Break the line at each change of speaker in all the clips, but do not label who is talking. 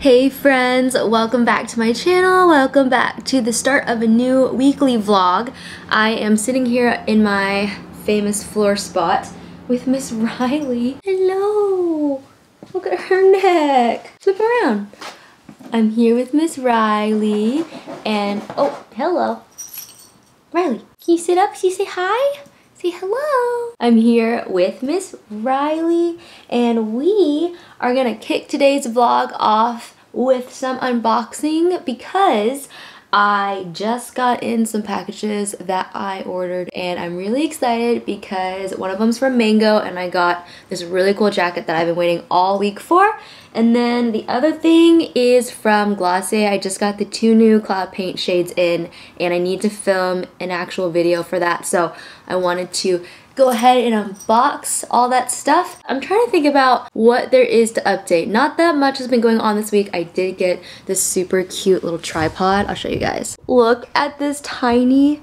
Hey friends, welcome back to my channel. Welcome back to the start of a new weekly vlog. I am sitting here in my famous floor spot with Miss Riley. Hello! Look at her neck. Flip around. I'm here with Miss Riley and oh, hello. Riley, can you sit up? Can you say hi? Say hello. I'm here with Miss Riley and we are gonna kick today's vlog off with some unboxing because I just got in some packages that I ordered and I'm really excited because one of them's from Mango and I got this really cool jacket that I've been waiting all week for. And then the other thing is from Glossier. I just got the two new cloud paint shades in and I need to film an actual video for that. So I wanted to go ahead and unbox all that stuff. I'm trying to think about what there is to update. Not that much has been going on this week. I did get this super cute little tripod. I'll show you guys. Look at this tiny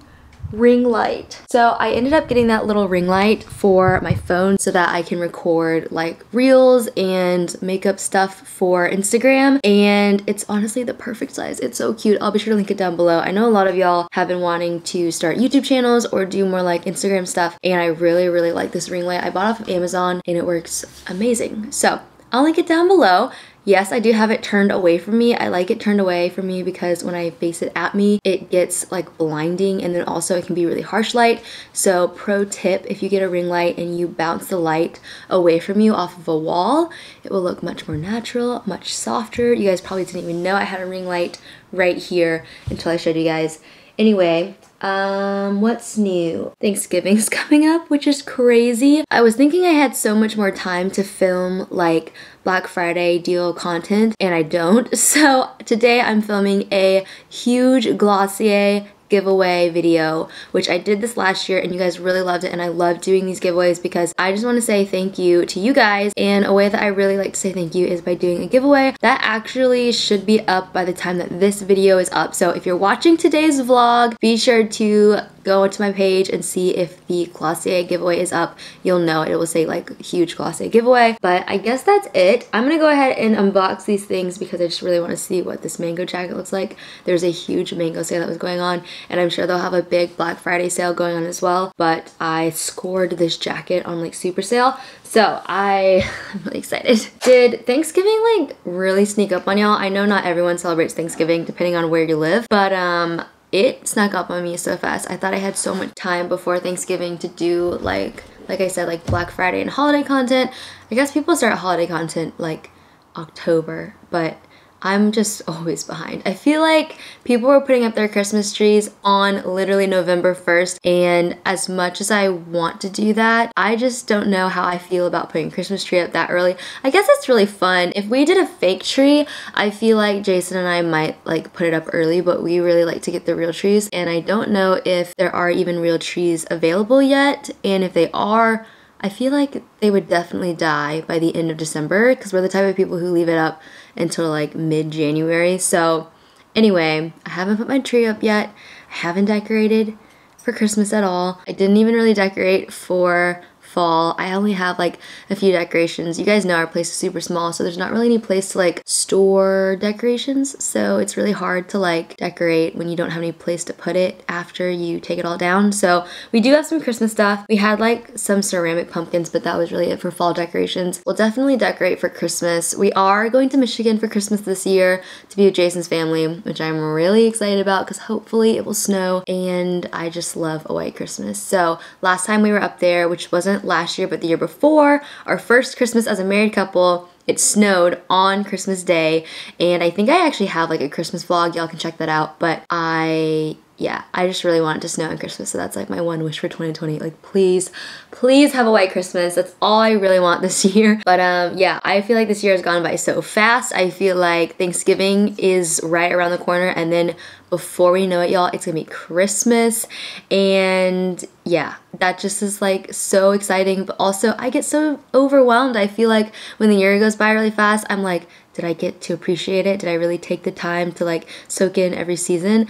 ring light. So I ended up getting that little ring light for my phone so that I can record like reels and makeup stuff for Instagram and it's honestly the perfect size. It's so cute. I'll be sure to link it down below. I know a lot of y'all have been wanting to start YouTube channels or do more like Instagram stuff and I really really like this ring light. I bought off of Amazon and it works amazing. So I'll link it down below. Yes, I do have it turned away from me. I like it turned away from me because when I face it at me, it gets like blinding and then also it can be really harsh light. So pro tip, if you get a ring light and you bounce the light away from you off of a wall, it will look much more natural, much softer. You guys probably didn't even know I had a ring light right here until I showed you guys. Anyway, um, what's new? Thanksgiving's coming up, which is crazy. I was thinking I had so much more time to film like Black Friday deal content and I don't. So today I'm filming a huge Glossier giveaway video, which I did this last year and you guys really loved it and I love doing these giveaways because I just want to say thank you to you guys and a way that I really like to say thank you is by doing a giveaway. That actually should be up by the time that this video is up. So if you're watching today's vlog, be sure to go to my page and see if the Glossier giveaway is up. You'll know it will say like huge Glossier giveaway. But I guess that's it. I'm gonna go ahead and unbox these things because I just really want to see what this mango jacket looks like. There's a huge mango sale that was going on and I'm sure they'll have a big Black Friday sale going on as well. But I scored this jacket on like super sale. So I, I'm really excited. Did Thanksgiving like really sneak up on y'all? I know not everyone celebrates Thanksgiving depending on where you live, but um, it snuck up on me so fast. I thought I had so much time before Thanksgiving to do like, like I said, like Black Friday and holiday content. I guess people start holiday content like October, but I'm just always behind. I feel like people were putting up their Christmas trees on literally November 1st and as much as I want to do that, I just don't know how I feel about putting Christmas tree up that early. I guess it's really fun. If we did a fake tree, I feel like Jason and I might like put it up early, but we really like to get the real trees and I don't know if there are even real trees available yet and if they are, I feel like they would definitely die by the end of December because we're the type of people who leave it up until like mid-January. So anyway, I haven't put my tree up yet. I haven't decorated for Christmas at all. I didn't even really decorate for fall. I only have like a few decorations. You guys know our place is super small, so there's not really any place to like store decorations. So it's really hard to like decorate when you don't have any place to put it after you take it all down. So we do have some Christmas stuff. We had like some ceramic pumpkins, but that was really it for fall decorations. We'll definitely decorate for Christmas. We are going to Michigan for Christmas this year to be with Jason's family, which I'm really excited about because hopefully it will snow and I just love a white Christmas. So last time we were up there, which wasn't last year, but the year before, our first Christmas as a married couple, it snowed on Christmas Day, and I think I actually have like a Christmas vlog, y'all can check that out, but I yeah, I just really want it to snow on Christmas, so that's like my one wish for 2020. Like, please, please have a white Christmas. That's all I really want this year. But um, yeah, I feel like this year has gone by so fast. I feel like Thanksgiving is right around the corner, and then before we know it, y'all, it's gonna be Christmas. And yeah, that just is like so exciting. But also, I get so overwhelmed. I feel like when the year goes by really fast, I'm like, did I get to appreciate it? Did I really take the time to like soak in every season?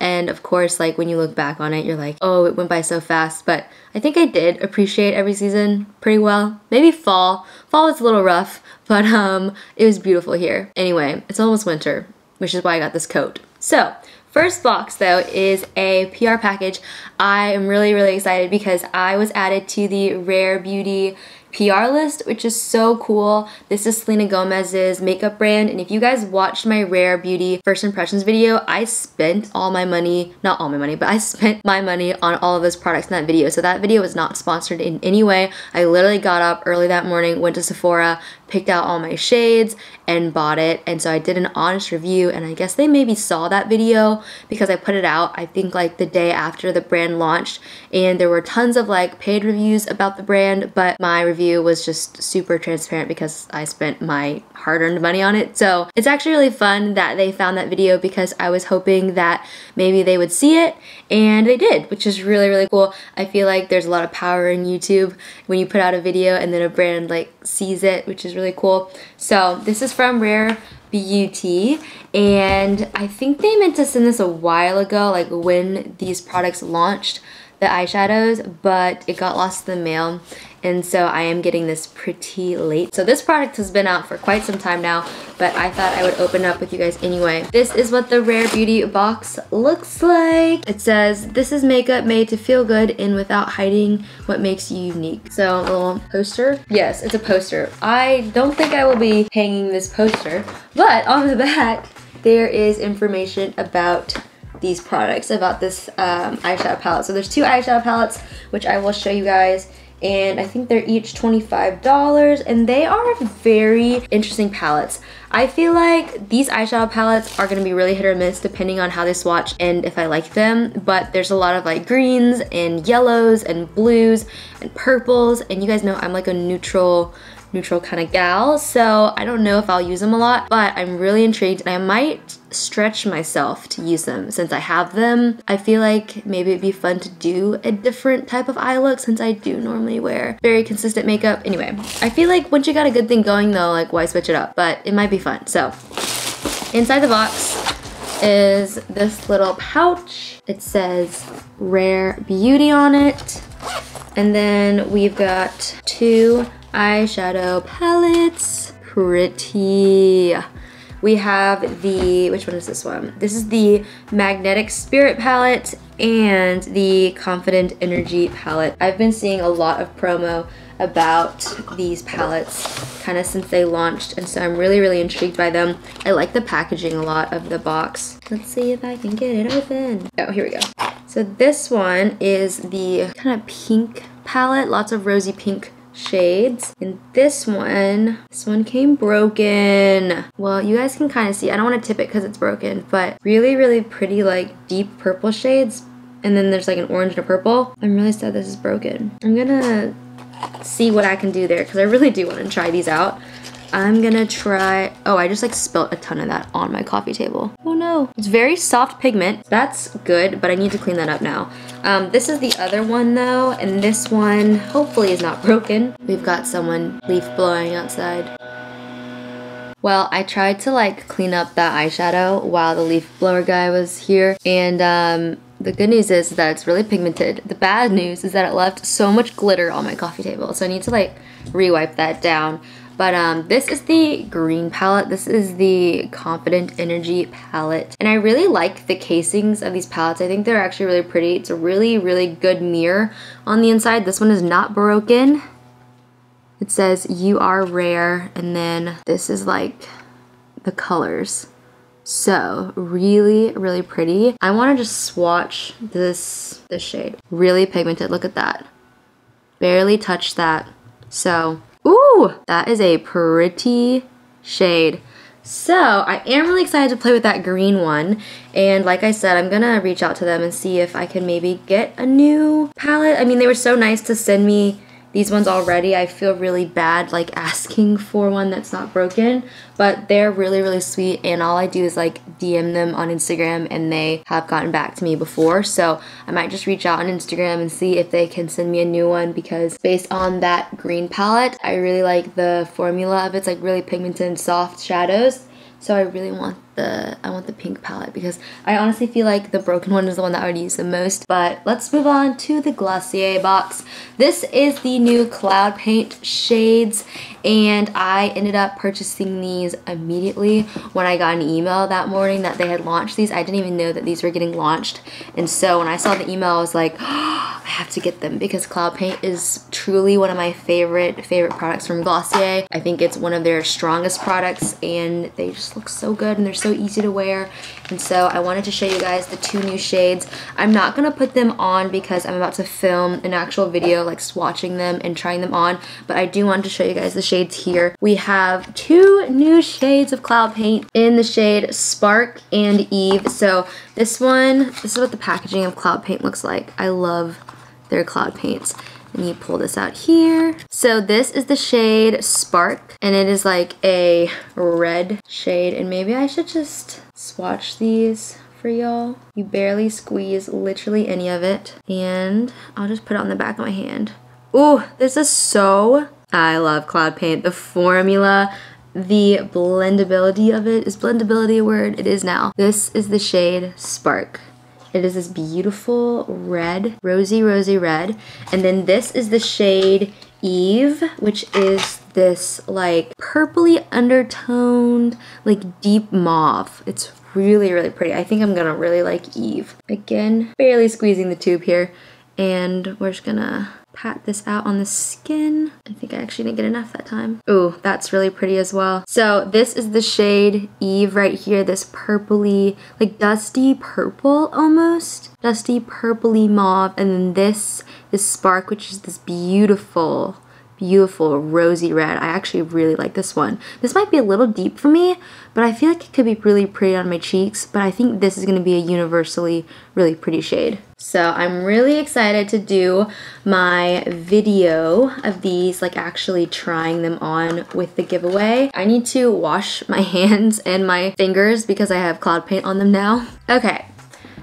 And of course, like when you look back on it, you're like, oh, it went by so fast. But I think I did appreciate every season pretty well. Maybe fall. Fall was a little rough, but um, it was beautiful here. Anyway, it's almost winter, which is why I got this coat. So, First box though is a PR package. I am really, really excited because I was added to the Rare Beauty PR list, which is so cool. This is Selena Gomez's makeup brand, and if you guys watched my Rare Beauty first impressions video, I spent all my money, not all my money, but I spent my money on all of those products in that video. So that video was not sponsored in any way. I literally got up early that morning, went to Sephora, picked out all my shades and bought it. And so I did an honest review and I guess they maybe saw that video because I put it out, I think like the day after the brand launched and there were tons of like paid reviews about the brand, but my review was just super transparent because I spent my hard-earned money on it. So it's actually really fun that they found that video because I was hoping that maybe they would see it and they did, which is really, really cool. I feel like there's a lot of power in YouTube when you put out a video and then a brand like sees it, which is really cool. So this is from Rare Beauty and I think they meant to send this a while ago like when these products launched the eyeshadows but it got lost in the mail and so I am getting this pretty late. So this product has been out for quite some time now, but I thought I would open up with you guys anyway. This is what the Rare Beauty box looks like. It says, this is makeup made to feel good and without hiding what makes you unique. So a little poster. Yes, it's a poster. I don't think I will be hanging this poster, but on the back, there is information about these products, about this um, eyeshadow palette. So there's two eyeshadow palettes, which I will show you guys and I think they're each $25 and they are very interesting palettes. I feel like these eyeshadow palettes are gonna be really hit or miss depending on how they swatch and if I like them, but there's a lot of like greens and yellows and blues and purples and you guys know I'm like a neutral neutral kind of gal, so I don't know if I'll use them a lot, but I'm really intrigued and I might stretch myself to use them since I have them. I feel like maybe it'd be fun to do a different type of eye look since I do normally wear very consistent makeup. Anyway, I feel like once you got a good thing going though, like why switch it up? But it might be fun. So inside the box is this little pouch. It says Rare Beauty on it. And then we've got two eyeshadow palettes. Pretty. We have the, which one is this one? This is the Magnetic Spirit palette and the Confident Energy palette. I've been seeing a lot of promo about these palettes kind of since they launched and so I'm really really intrigued by them. I like the packaging a lot of the box. Let's see if I can get it open. Oh, here we go. So this one is the kind of pink palette, lots of rosy pink shades. And this one, this one came broken. Well, you guys can kind of see, I don't want to tip it because it's broken, but really, really pretty like deep purple shades. And then there's like an orange and a purple. I'm really sad this is broken. I'm gonna see what I can do there because I really do want to try these out. I'm gonna try, oh, I just like spilt a ton of that on my coffee table. Oh It's very soft pigment. That's good, but I need to clean that up now. Um, this is the other one though, and this one hopefully is not broken. We've got someone leaf blowing outside. Well, I tried to like clean up that eyeshadow while the leaf blower guy was here, and um, the good news is that it's really pigmented. The bad news is that it left so much glitter on my coffee table, so I need to like re-wipe that down. But um, this is the green palette. This is the Confident Energy palette. And I really like the casings of these palettes. I think they're actually really pretty. It's a really, really good mirror on the inside. This one is not broken. It says, you are rare. And then this is like the colors. So really, really pretty. I want to just swatch this, this shade. Really pigmented, look at that. Barely touched that. So Ooh, that is a pretty shade. So I am really excited to play with that green one. And like I said, I'm gonna reach out to them and see if I can maybe get a new palette. I mean, they were so nice to send me these ones already. I feel really bad like asking for one that's not broken, but they're really, really sweet. And all I do is like DM them on Instagram and they have gotten back to me before. So I might just reach out on Instagram and see if they can send me a new one because based on that green palette, I really like the formula of it. It's like really pigmented soft shadows. So I really want the I want the pink palette because I honestly feel like the broken one is the one that I would use the most. But let's move on to the Glossier box. This is the new Cloud Paint shades and I ended up purchasing these immediately when I got an email that morning that they had launched these. I didn't even know that these were getting launched and so when I saw the email I was like oh, I have to get them because Cloud Paint is truly one of my favorite favorite products from Glossier. I think it's one of their strongest products and they just look so good and they're so easy to wear and so I wanted to show you guys the two new shades. I'm not gonna put them on because I'm about to film an actual video like swatching them and trying them on but I do want to show you guys the shades here. We have two new shades of Cloud Paint in the shade Spark and Eve. So this one, this is what the packaging of Cloud Paint looks like. I love their Cloud Paints. And you pull this out here. So this is the shade Spark and it is like a red shade and maybe I should just swatch these for y'all. You barely squeeze literally any of it and I'll just put it on the back of my hand. Ooh, this is so I love Cloud Paint. The formula, the blendability of it. Is blendability a word? It is now. This is the shade Spark. It is this beautiful red, rosy, rosy red. And then this is the shade Eve, which is this like purpley undertoned, like deep mauve. It's really, really pretty. I think I'm gonna really like Eve. Again, barely squeezing the tube here. And we're just gonna pat this out on the skin. I think I actually didn't get enough that time. Ooh, that's really pretty as well. So this is the shade Eve right here, this purpley, like dusty purple almost. Dusty purpley mauve. And then this is Spark, which is this beautiful beautiful rosy red. I actually really like this one. This might be a little deep for me, but I feel like it could be really pretty on my cheeks, but I think this is going to be a universally really pretty shade. So I'm really excited to do my video of these, like actually trying them on with the giveaway. I need to wash my hands and my fingers because I have cloud paint on them now. Okay,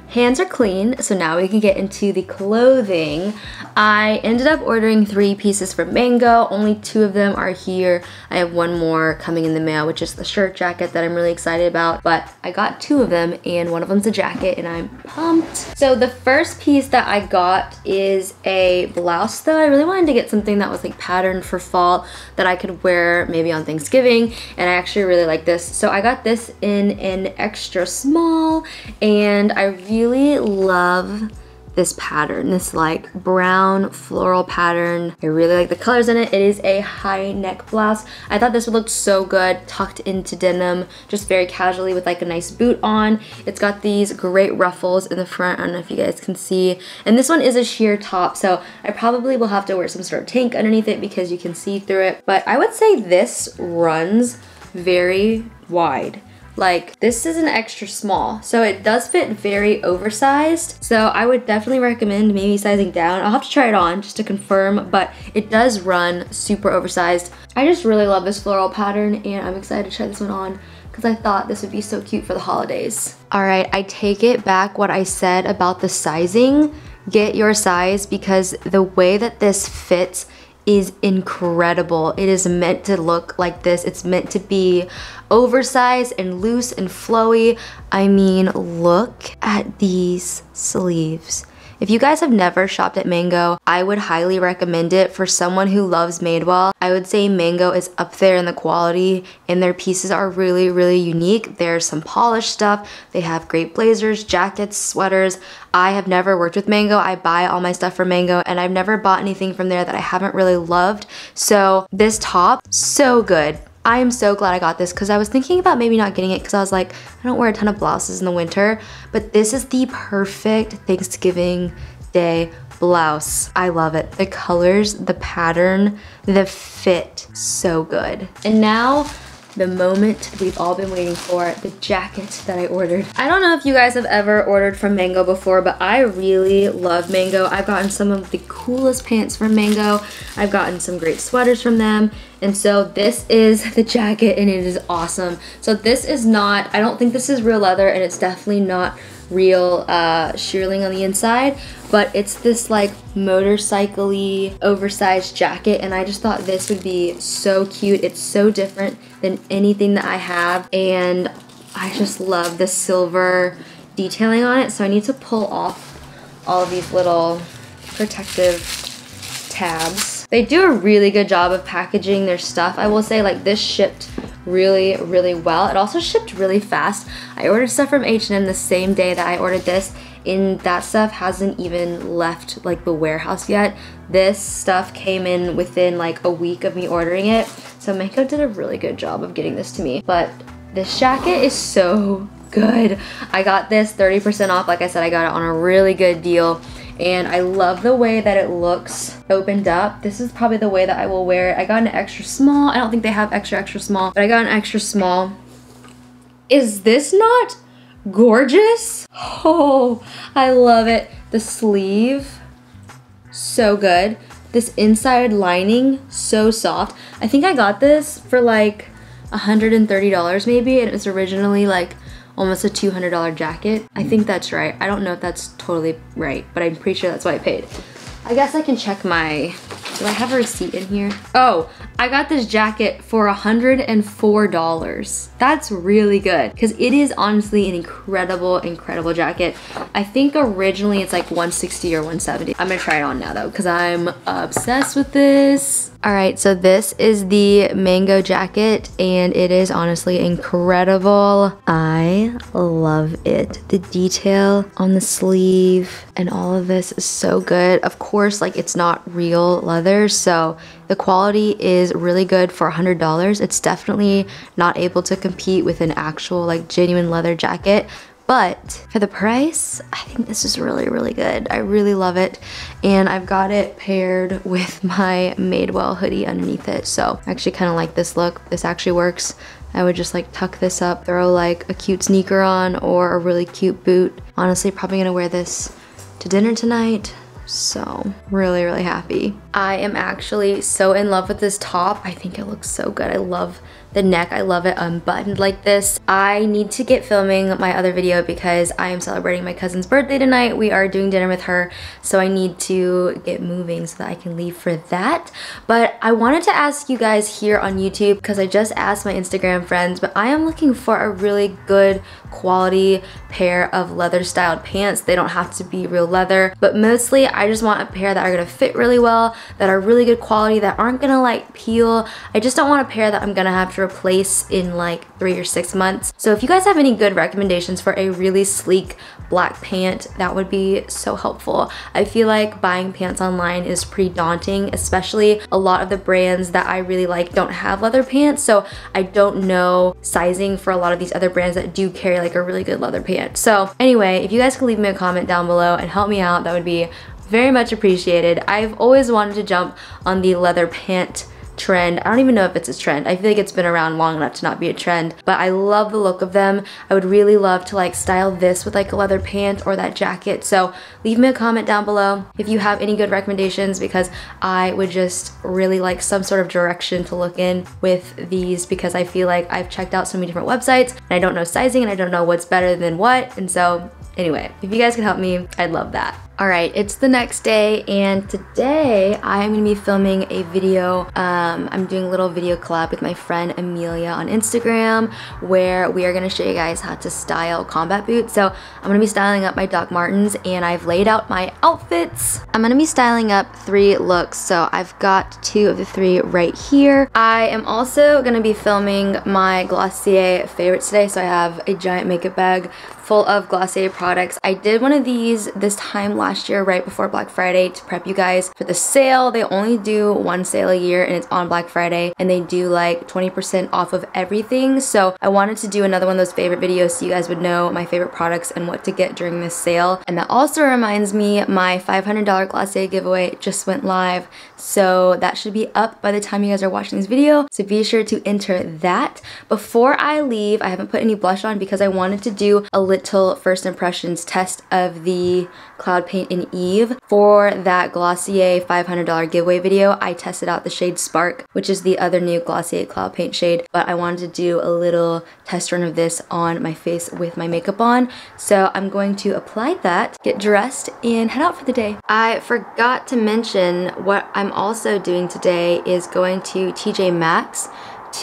Hands are clean, so now we can get into the clothing. I ended up ordering three pieces from Mango. Only two of them are here. I have one more coming in the mail, which is the shirt jacket that I'm really excited about. But I got two of them, and one of them's a jacket, and I'm pumped. So the first piece that I got is a blouse, though. I really wanted to get something that was like patterned for fall that I could wear maybe on Thanksgiving, and I actually really like this. So I got this in an extra small, and I really really love this pattern, this like brown floral pattern. I really like the colors in it. It is a high neck blouse. I thought this would look so good tucked into denim, just very casually with like a nice boot on. It's got these great ruffles in the front. I don't know if you guys can see. And this one is a sheer top, so I probably will have to wear some sort of tank underneath it because you can see through it. But I would say this runs very wide. Like this is an extra small, so it does fit very oversized. So I would definitely recommend maybe sizing down. I'll have to try it on just to confirm, but it does run super oversized. I just really love this floral pattern and I'm excited to try this one on because I thought this would be so cute for the holidays. All right, I take it back what I said about the sizing. Get your size because the way that this fits is incredible. It is meant to look like this. It's meant to be oversized and loose and flowy. I mean, look at these sleeves. If you guys have never shopped at Mango, I would highly recommend it for someone who loves Madewell. I would say Mango is up there in the quality and their pieces are really, really unique. There's some polished stuff. They have great blazers, jackets, sweaters. I have never worked with Mango. I buy all my stuff from Mango and I've never bought anything from there that I haven't really loved. So this top, so good. I am so glad I got this because I was thinking about maybe not getting it because I was like, I don't wear a ton of blouses in the winter, but this is the perfect Thanksgiving Day blouse. I love it. The colors, the pattern, the fit, so good. And now the moment we've all been waiting for, the jacket that I ordered. I don't know if you guys have ever ordered from Mango before, but I really love Mango. I've gotten some of the coolest pants from Mango. I've gotten some great sweaters from them. And so this is the jacket and it is awesome. So this is not, I don't think this is real leather and it's definitely not real uh, shearling on the inside, but it's this like motorcycle-y oversized jacket and I just thought this would be so cute. It's so different than anything that I have and I just love the silver detailing on it. So I need to pull off all of these little protective tabs. They do a really good job of packaging their stuff. I will say like this shipped really, really well. It also shipped really fast. I ordered stuff from H&M the same day that I ordered this and that stuff hasn't even left like the warehouse yet. This stuff came in within like a week of me ordering it. So Mango did a really good job of getting this to me. But this jacket is so good. I got this 30% off. Like I said, I got it on a really good deal and I love the way that it looks opened up. This is probably the way that I will wear it. I got an extra small. I don't think they have extra, extra small, but I got an extra small. Is this not gorgeous? Oh, I love it. The sleeve, so good. This inside lining, so soft. I think I got this for like $130 maybe, and it was originally like almost a $200 jacket. I think mm. that's right. I don't know if that's totally right, but I'm pretty sure that's what I paid. I guess I can check my do I have a receipt in here? Oh, I got this jacket for $104. That's really good because it is honestly an incredible, incredible jacket. I think originally it's like 160 or 170. I'm gonna try it on now though because I'm obsessed with this. All right, so this is the mango jacket and it is honestly incredible. I love it. The detail on the sleeve and all of this is so good. Of course, like it's not real leather, so the quality is really good for $100. It's definitely not able to compete with an actual like genuine leather jacket, but for the price, I think this is really, really good. I really love it. And I've got it paired with my Madewell hoodie underneath it. So I actually kind of like this look. This actually works. I would just like tuck this up, throw like a cute sneaker on or a really cute boot. Honestly, probably gonna wear this to dinner tonight. So really, really happy. I am actually so in love with this top. I think it looks so good. I love the neck. I love it unbuttoned like this. I need to get filming my other video because I am celebrating my cousin's birthday tonight. We are doing dinner with her, so I need to get moving so that I can leave for that. But I wanted to ask you guys here on YouTube because I just asked my Instagram friends, but I am looking for a really good quality pair of leather styled pants. They don't have to be real leather, but mostly I just want a pair that are gonna fit really well, that are really good quality, that aren't gonna like peel. I just don't want a pair that I'm gonna have to replace in like three or six months. So if you guys have any good recommendations for a really sleek black pant, that would be so helpful. I feel like buying pants online is pretty daunting, especially a lot of the brands that I really like don't have leather pants. So I don't know sizing for a lot of these other brands that do carry like a really good leather pant. So anyway, if you guys could leave me a comment down below and help me out, that would be very much appreciated. I've always wanted to jump on the leather pant trend. I don't even know if it's a trend. I feel like it's been around long enough to not be a trend, but I love the look of them. I would really love to like style this with like a leather pant or that jacket. So leave me a comment down below if you have any good recommendations because I would just really like some sort of direction to look in with these because I feel like I've checked out so many different websites and I don't know sizing and I don't know what's better than what. And so anyway, if you guys can help me, I'd love that. All right, it's the next day and today I'm gonna be filming a video. Um, I'm doing a little video collab with my friend Amelia on Instagram where we are gonna show you guys how to style combat boots. So I'm gonna be styling up my Doc Martens and I've laid out my outfits. I'm gonna be styling up three looks. So I've got two of the three right here. I am also gonna be filming my Glossier favorites today. So I have a giant makeup bag full of Glossier products. I did one of these this time last year right before Black Friday to prep you guys for the sale. They only do one sale a year and it's on Black Friday and they do like 20% off of everything. So I wanted to do another one of those favorite videos so you guys would know my favorite products and what to get during this sale. And that also reminds me my $500 Glossier giveaway just went live. So that should be up by the time you guys are watching this video. So be sure to enter that. Before I leave, I haven't put any blush on because I wanted to do a little first impressions test of the Cloud Paint in Eve. For that Glossier $500 giveaway video, I tested out the shade Spark, which is the other new Glossier Cloud Paint shade, but I wanted to do a little test run of this on my face with my makeup on. So I'm going to apply that, get dressed, and head out for the day. I forgot to mention what I'm also doing today is going to TJ Maxx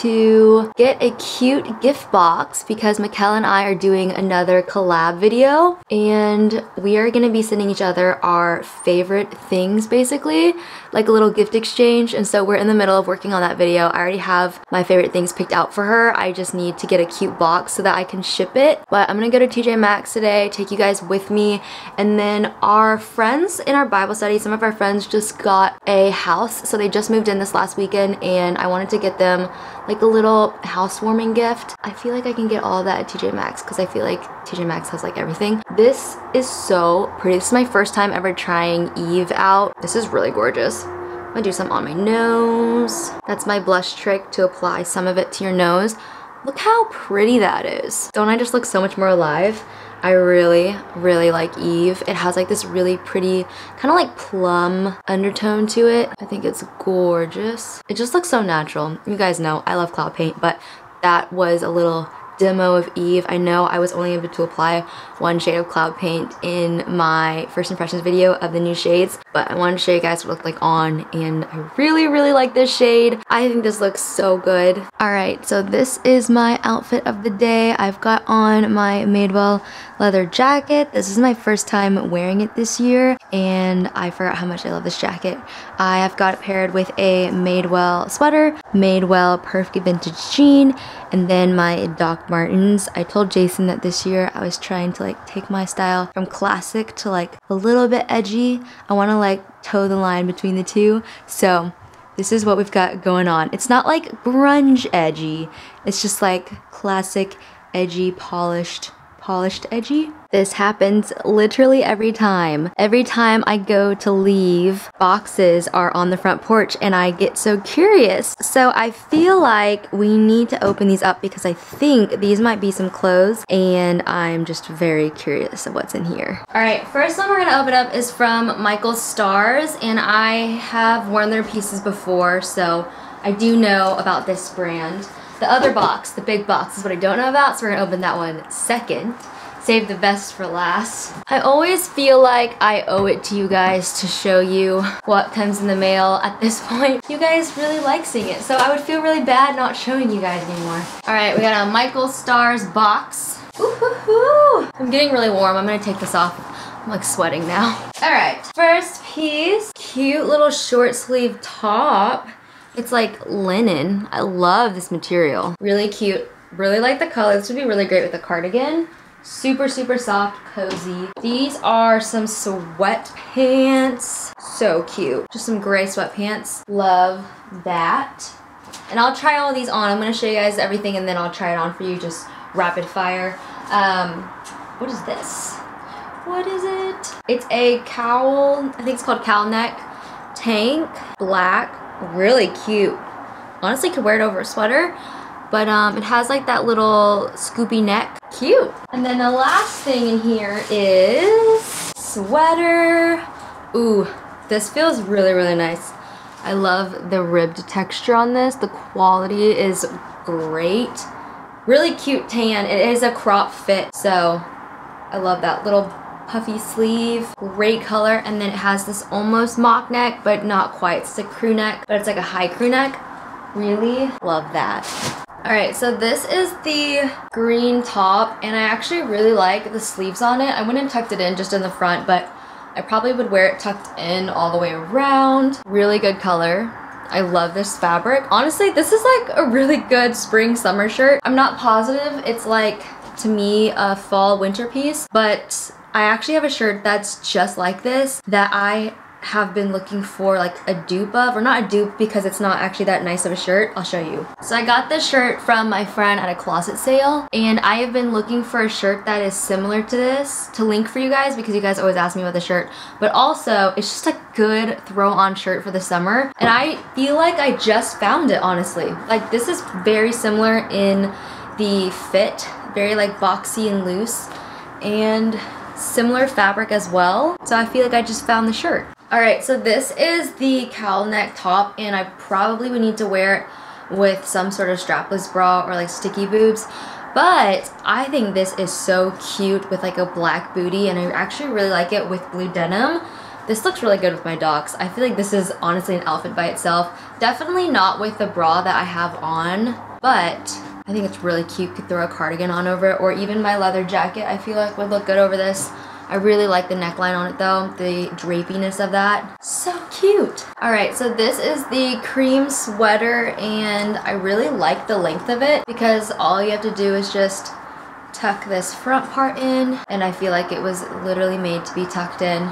to get a cute gift box because Mikkel and I are doing another collab video and we are gonna be sending each other our favorite things basically, like a little gift exchange. And so we're in the middle of working on that video. I already have my favorite things picked out for her. I just need to get a cute box so that I can ship it. But I'm gonna go to TJ Maxx today, take you guys with me. And then our friends in our Bible study, some of our friends just got a house. So they just moved in this last weekend and I wanted to get them like a little housewarming gift. I feel like I can get all that at TJ Maxx because I feel like TJ Maxx has like everything. This is so pretty. This is my first time ever trying Eve out. This is really gorgeous. I'm gonna do some on my nose. That's my blush trick to apply some of it to your nose. Look how pretty that is. Don't I just look so much more alive? I really, really like Eve. It has like this really pretty, kind of like plum undertone to it. I think it's gorgeous. It just looks so natural. You guys know I love cloud paint, but that was a little demo of Eve. I know I was only able to apply one shade of cloud paint in my first impressions video of the new shades, but I wanted to show you guys what it looked like on, and I really, really like this shade. I think this looks so good. All right, so this is my outfit of the day. I've got on my Madewell leather jacket. This is my first time wearing it this year, and I forgot how much I love this jacket. I have got it paired with a Madewell sweater, Madewell Perfect Vintage jean, and then my Doc Martens. I told Jason that this year I was trying to like take my style from classic to like a little bit edgy. I want to like toe the line between the two. So this is what we've got going on. It's not like grunge edgy. It's just like classic edgy polished polished edgy. This happens literally every time. Every time I go to leave, boxes are on the front porch and I get so curious. So I feel like we need to open these up because I think these might be some clothes and I'm just very curious of what's in here. All right, first one we're gonna open up is from Michael Stars and I have worn their pieces before, so I do know about this brand. The other box, the big box, is what I don't know about, so we're gonna open that one second. Save the best for last. I always feel like I owe it to you guys to show you what comes in the mail at this point. You guys really like seeing it, so I would feel really bad not showing you guys anymore. All right, we got a Michael Stars box. Ooh, I'm getting really warm. I'm gonna take this off. I'm like sweating now. All right, first piece, cute little short sleeve top. It's like linen. I love this material. Really cute. Really like the color. This would be really great with a cardigan. Super, super soft, cozy. These are some sweatpants. So cute. Just some gray sweatpants. Love that. And I'll try all these on. I'm to show you guys everything and then I'll try it on for you just rapid fire. Um, what is this? What is it? It's a cowl. I think it's called cowl neck tank. Black really cute. Honestly, could wear it over a sweater, but um, it has like that little scoopy neck. Cute. And then the last thing in here is sweater. Ooh, this feels really, really nice. I love the ribbed texture on this. The quality is great. Really cute tan. It is a crop fit, so I love that little puffy sleeve, great color, and then it has this almost mock neck, but not quite. It's a crew neck, but it's like a high crew neck. Really love that. Alright, so this is the green top, and I actually really like the sleeves on it. I went and tucked it in just in the front, but I probably would wear it tucked in all the way around. Really good color. I love this fabric. Honestly, this is like a really good spring summer shirt. I'm not positive it's like, to me, a fall winter piece, but I actually have a shirt that's just like this that I have been looking for like a dupe of, or not a dupe because it's not actually that nice of a shirt. I'll show you. So I got this shirt from my friend at a closet sale and I have been looking for a shirt that is similar to this to link for you guys because you guys always ask me about the shirt. But also it's just a good throw on shirt for the summer and I feel like I just found it honestly. Like this is very similar in the fit, very like boxy and loose and similar fabric as well. So I feel like I just found the shirt. Alright, so this is the cowl neck top and I probably would need to wear it with some sort of strapless bra or like sticky boobs. But I think this is so cute with like a black booty and I actually really like it with blue denim. This looks really good with my docs. I feel like this is honestly an outfit by itself. Definitely not with the bra that I have on, but I think it's really cute. Could throw a cardigan on over it or even my leather jacket I feel like would look good over this. I really like the neckline on it though, the drapiness of that. So cute. All right, so this is the cream sweater and I really like the length of it because all you have to do is just tuck this front part in and I feel like it was literally made to be tucked in.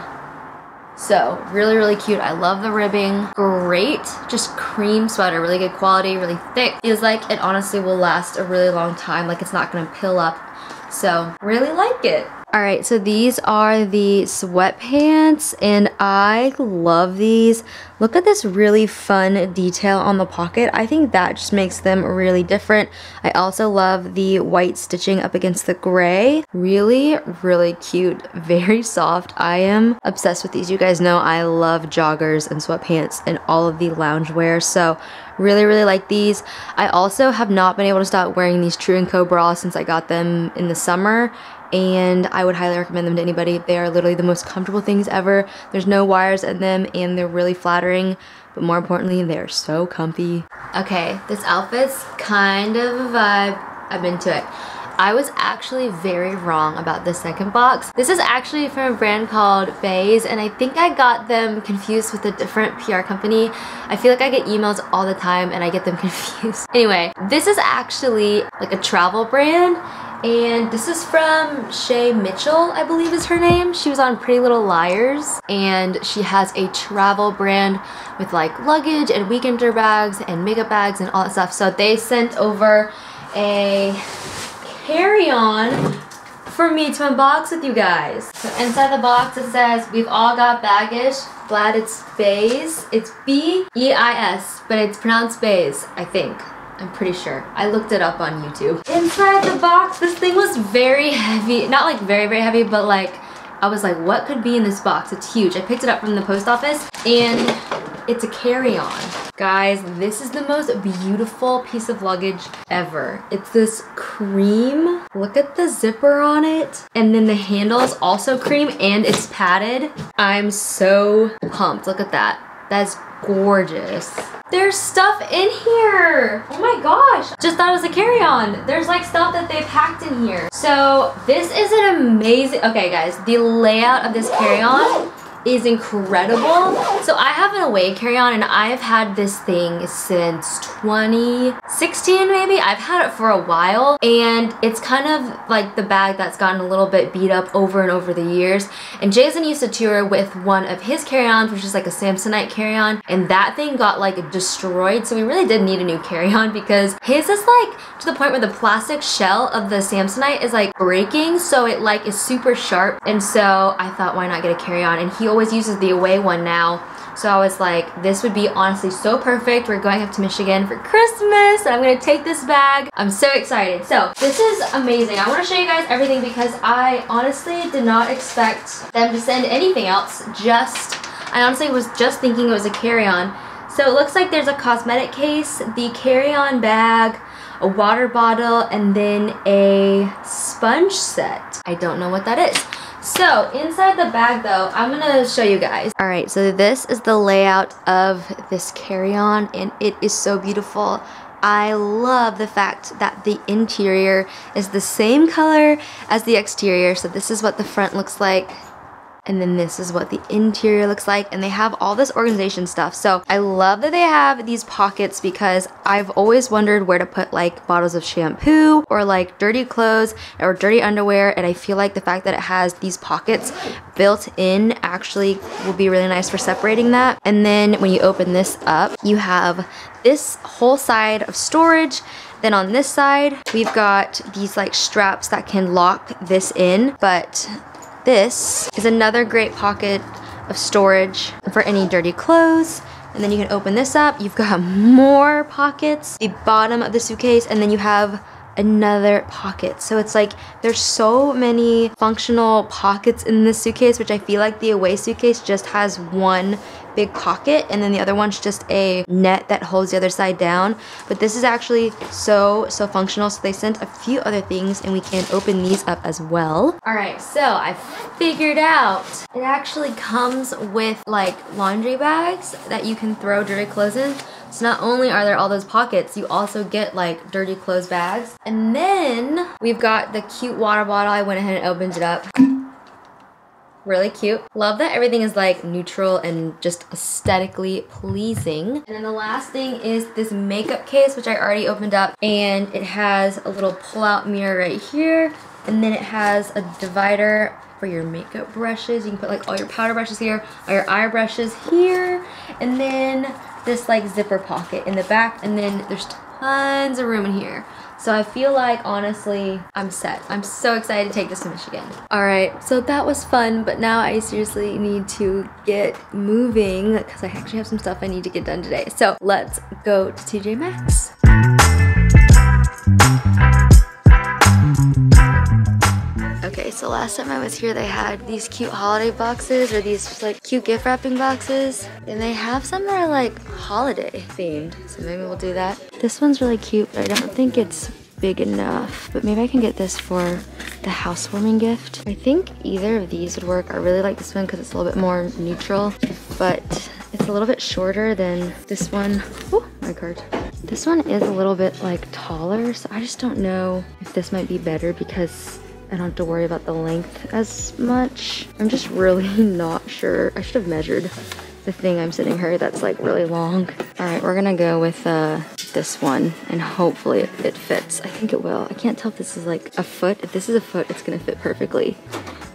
So really, really cute. I love the ribbing. Great, just cream sweater, really good quality, really thick. Feels like it honestly will last a really long time, like it's not gonna pill up. So really like it. All right, so these are the sweatpants and I love these. Look at this really fun detail on the pocket. I think that just makes them really different. I also love the white stitching up against the gray. Really, really cute, very soft. I am obsessed with these. You guys know I love joggers and sweatpants and all of the loungewear, so really really like these i also have not been able to stop wearing these true & co bras since i got them in the summer and I would highly recommend them to anybody. They are literally the most comfortable things ever. There's no wires in them and they're really flattering, but more importantly, they're so comfy. Okay, this outfit's kind of a vibe. I'm into it. I was actually very wrong about the second box. This is actually from a brand called Béis and I think I got them confused with a different PR company. I feel like I get emails all the time and I get them confused. Anyway, this is actually like a travel brand and this is from Shay Mitchell, I believe is her name. She was on Pretty Little Liars and she has a travel brand with like luggage and weekender bags and makeup bags and all that stuff. So they sent over a carry-on for me to unbox with you guys. So inside the box it says, we've all got baggage. Glad it's Béis. It's B-E-I-S, but it's pronounced Bays, I think. I'm pretty sure. I looked it up on YouTube. Inside the box, this thing was very heavy. Not like very, very heavy, but like, I was like, what could be in this box? It's huge. I picked it up from the post office and it's a carry-on. Guys, this is the most beautiful piece of luggage ever. It's this cream. Look at the zipper on it. And then the handle is also cream and it's padded. I'm so pumped. Look at that. That's gorgeous. There's stuff in here. Oh my gosh. Just thought it was a carry-on. There's like stuff that they packed in here. So this is an amazing, okay guys, the layout of this carry-on is incredible. So I have an away carry-on and I've had this thing since 2016 maybe. I've had it for a while and it's kind of like the bag that's gotten a little bit beat up over and over the years. And Jason used to tour with one of his carry-ons which is like a Samsonite carry-on and that thing got like destroyed so we really did need a new carry-on because his is like to the point where the plastic shell of the Samsonite is like breaking so it like is super sharp and so I thought why not get a carry-on and he always uses the away one now. So I was like, this would be honestly so perfect. We're going up to Michigan for Christmas I'm gonna take this bag. I'm so excited. So this is amazing. I wanna show you guys everything because I honestly did not expect them to send anything else. Just, I honestly was just thinking it was a carry-on. So it looks like there's a cosmetic case, the carry-on bag, a water bottle, and then a sponge set. I don't know what that is. So inside the bag though, I'm gonna show you guys. All right, so this is the layout of this carry-on and it is so beautiful. I love the fact that the interior is the same color as the exterior. So this is what the front looks like and then this is what the interior looks like. And they have all this organization stuff. So I love that they have these pockets because I've always wondered where to put like bottles of shampoo or like dirty clothes or dirty underwear. And I feel like the fact that it has these pockets built in actually will be really nice for separating that. And then when you open this up you have this whole side of storage. Then on this side, we've got these like straps that can lock this in, but this is another great pocket of storage for any dirty clothes. And then you can open this up. You've got more pockets, the bottom of the suitcase, and then you have another pocket. So it's like there's so many functional pockets in this suitcase, which I feel like the away suitcase just has one big pocket and then the other one's just a net that holds the other side down but this is actually so so functional so they sent a few other things and we can open these up as well all right so i figured out it actually comes with like laundry bags that you can throw dirty clothes in so not only are there all those pockets, you also get like dirty clothes bags. And then we've got the cute water bottle. I went ahead and opened it up. Really cute. Love that everything is like neutral and just aesthetically pleasing. And then the last thing is this makeup case, which I already opened up. And it has a little pull-out mirror right here. And then it has a divider for your makeup brushes. You can put like all your powder brushes here, all your eye brushes here. And then this like zipper pocket in the back and then there's tons of room in here. So I feel like honestly, I'm set. I'm so excited to take this to Michigan. All right, so that was fun, but now I seriously need to get moving because I actually have some stuff I need to get done today. So let's go to TJ Maxx. So last time I was here, they had these cute holiday boxes or these like cute gift wrapping boxes. And they have some that are like holiday themed. So maybe we'll do that. This one's really cute, but I don't think it's big enough. But maybe I can get this for the housewarming gift. I think either of these would work. I really like this one because it's a little bit more neutral, but it's a little bit shorter than this one. Oh, my card. This one is a little bit like taller, so I just don't know if this might be better because I don't have to worry about the length as much. I'm just really not sure. I should have measured the thing I'm sitting her that's like really long. All right, we're gonna go with uh, this one and hopefully it, it fits. I think it will. I can't tell if this is like a foot. If this is a foot, it's gonna fit perfectly.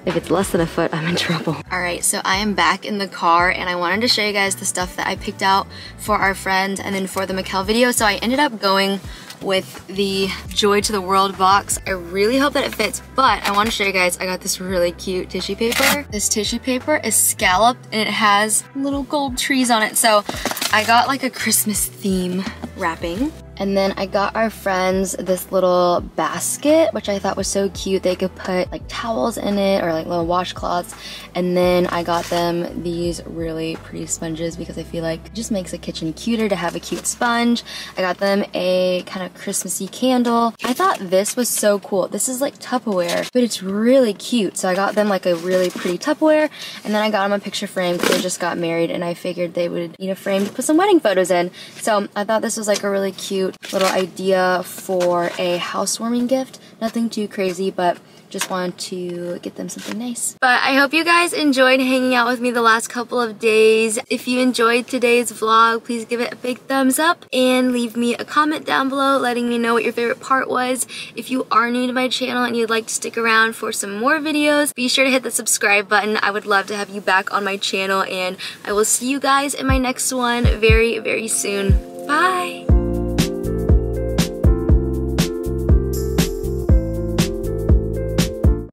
If it's less than a foot, I'm in trouble. All right, so I am back in the car and I wanted to show you guys the stuff that I picked out for our friend and then for the Mikkel video. So I ended up going with the Joy to the World box. I really hope that it fits, but I want to show you guys, I got this really cute tissue paper. This tissue paper is scalloped and it has little gold trees on it. So I got like a Christmas theme wrapping. And then I got our friends this little basket, which I thought was so cute. They could put like towels in it or like little washcloths. And then I got them these really pretty sponges because I feel like it just makes a kitchen cuter to have a cute sponge. I got them a kind of Christmassy candle. I thought this was so cool. This is like Tupperware, but it's really cute. So I got them like a really pretty Tupperware. And then I got them a picture frame because they just got married and I figured they would need a frame to put some wedding photos in. So I thought this was like a really cute cute little idea for a housewarming gift. Nothing too crazy, but just wanted to get them something nice. But I hope you guys enjoyed hanging out with me the last couple of days. If you enjoyed today's vlog, please give it a big thumbs up and leave me a comment down below letting me know what your favorite part was. If you are new to my channel and you'd like to stick around for some more videos, be sure to hit the subscribe button. I would love to have you back on my channel and I will see you guys in my next one very, very soon. Bye!